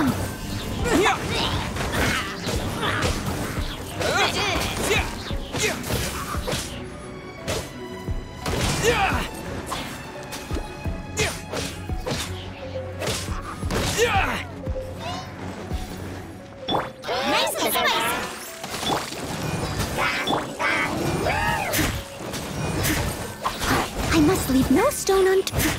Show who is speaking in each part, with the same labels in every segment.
Speaker 1: I
Speaker 2: must leave no stone unturned.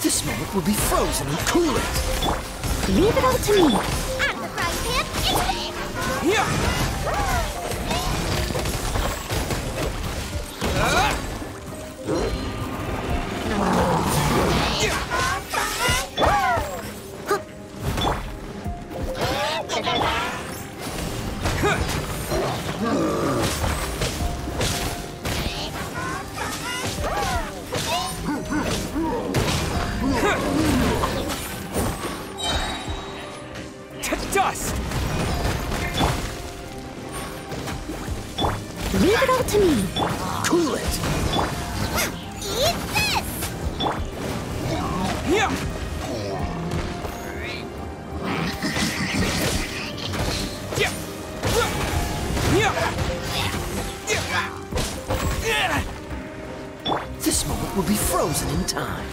Speaker 3: This moment will be frozen in coolant.
Speaker 2: Leave it all to me.
Speaker 1: Of the frying pan, into
Speaker 3: To will be frozen in time.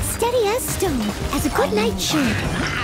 Speaker 2: Steady as stone, as a good knight should.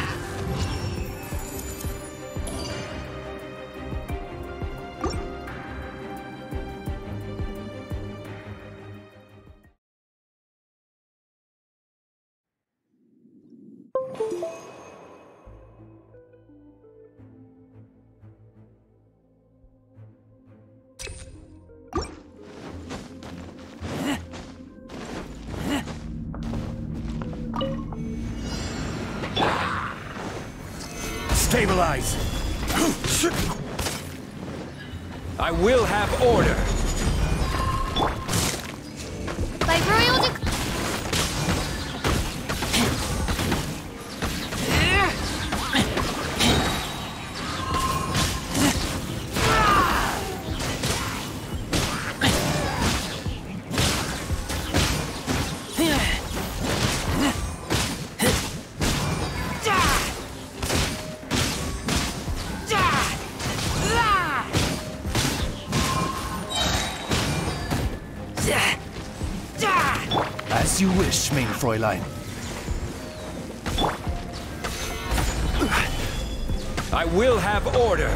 Speaker 4: Stabilize! I will have order! Mein Fräulein. I will have order!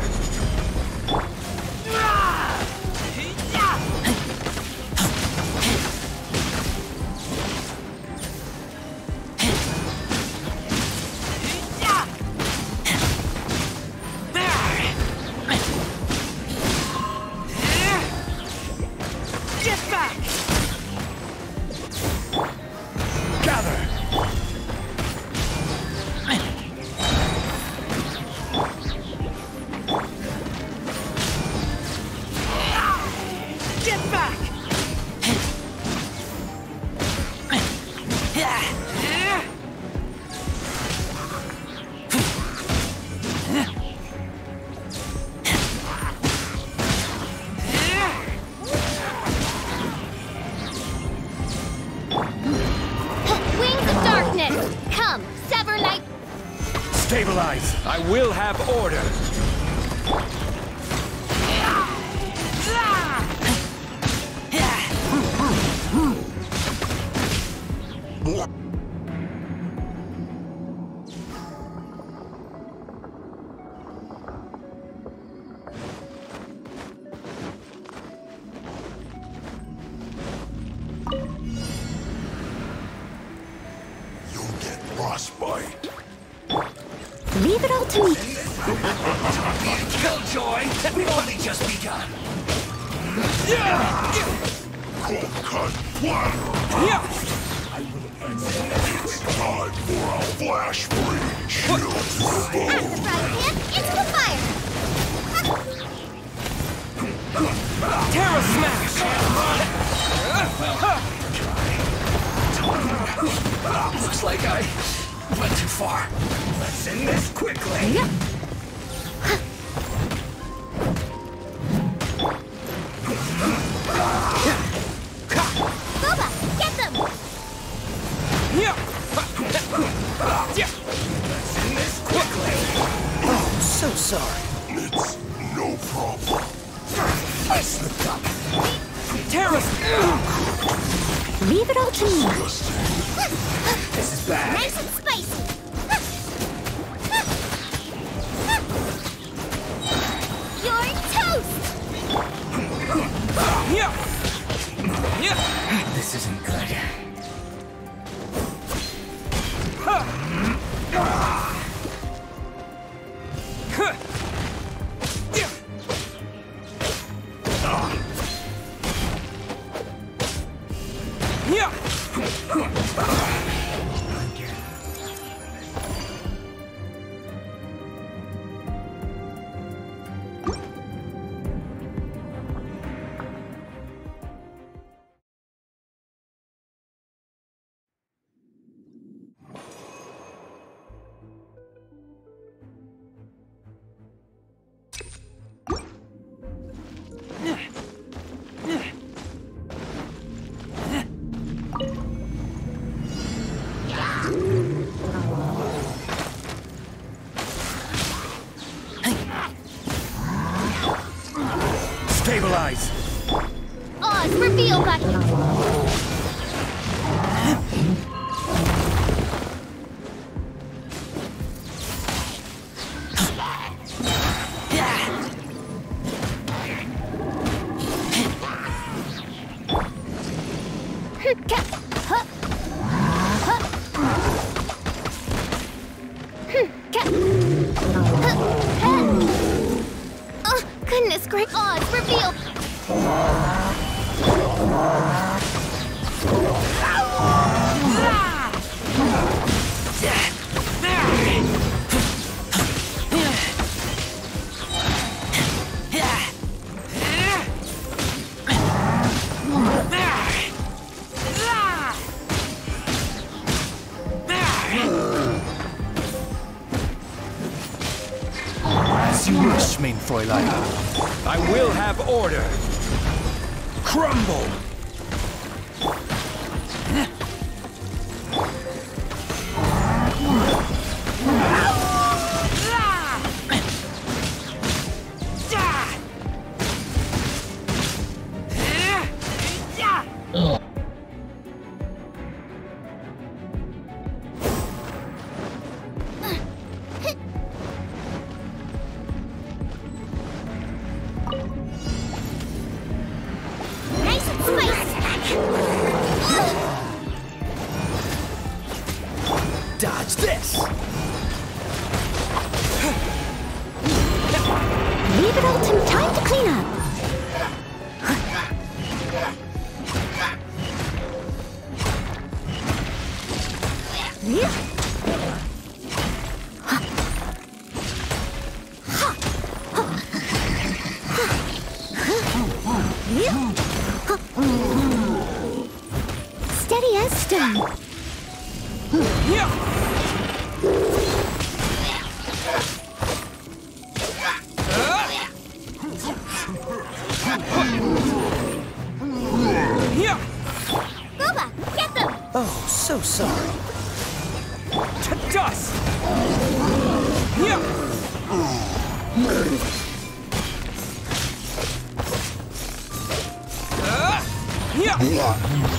Speaker 4: Stabilize! I will have order!
Speaker 2: Leave it all to me.
Speaker 3: Killjoy! We've only just begun!
Speaker 5: Cold cut flatter. It's time for our flash free shield
Speaker 1: pan, into the fire.
Speaker 4: Terra Smash!
Speaker 3: Looks like I went too far. Let's end this quickly.
Speaker 1: Guoba, get them!
Speaker 3: Let's end this quickly.
Speaker 4: Oh, so sorry.
Speaker 5: It's no problem.
Speaker 3: I slipped up.
Speaker 4: Terra...
Speaker 2: Leave it all to me.
Speaker 3: This is bad.
Speaker 1: Nice
Speaker 3: This isn't good.
Speaker 4: Stabilize!
Speaker 1: Oz, reveal button! Oh,
Speaker 4: you wish, mein Fräulein. I will have order! Crumble! Dodge this!
Speaker 2: Leave it all to me. Time to clean up. Steady as stone.
Speaker 3: Yeah. Yeah.
Speaker 1: Guoba, get them!
Speaker 3: Oh, so sorry. To dust. Yeah. Yeah.